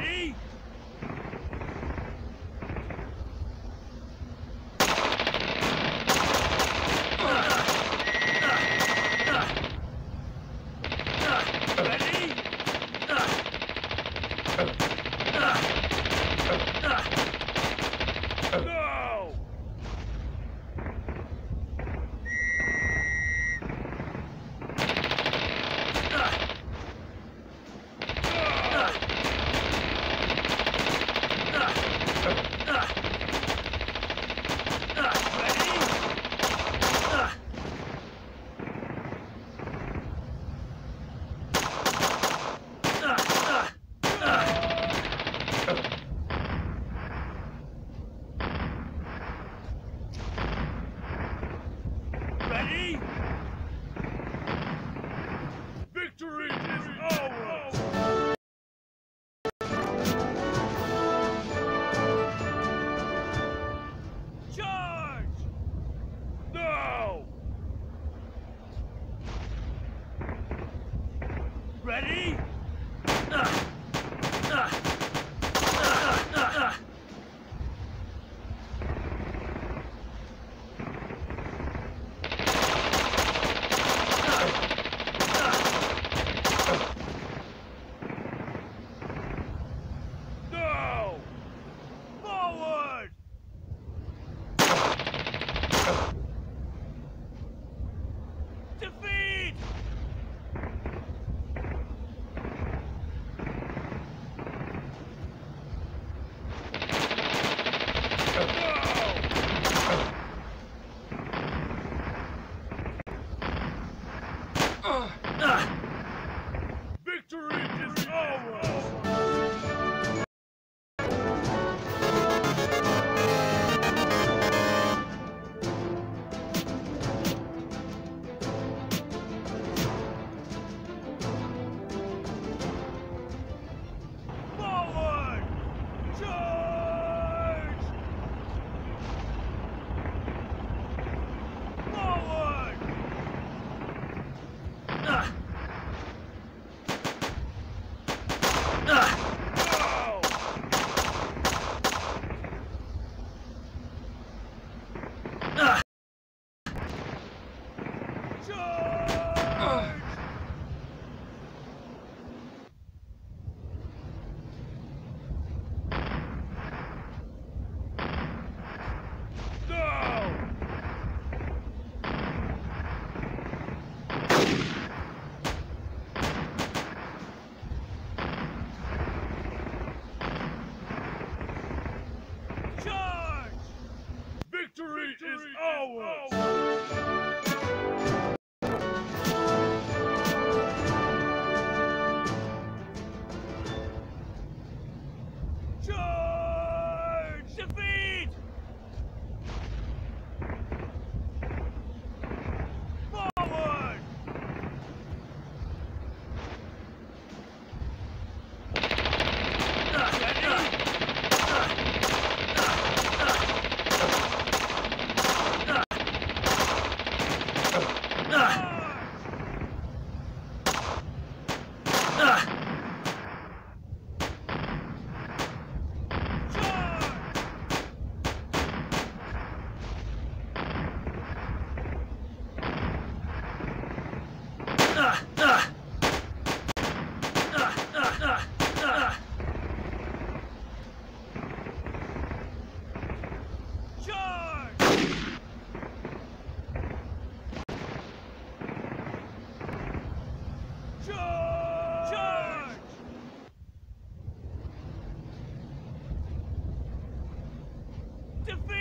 Ready? Ready? Victory Defeat!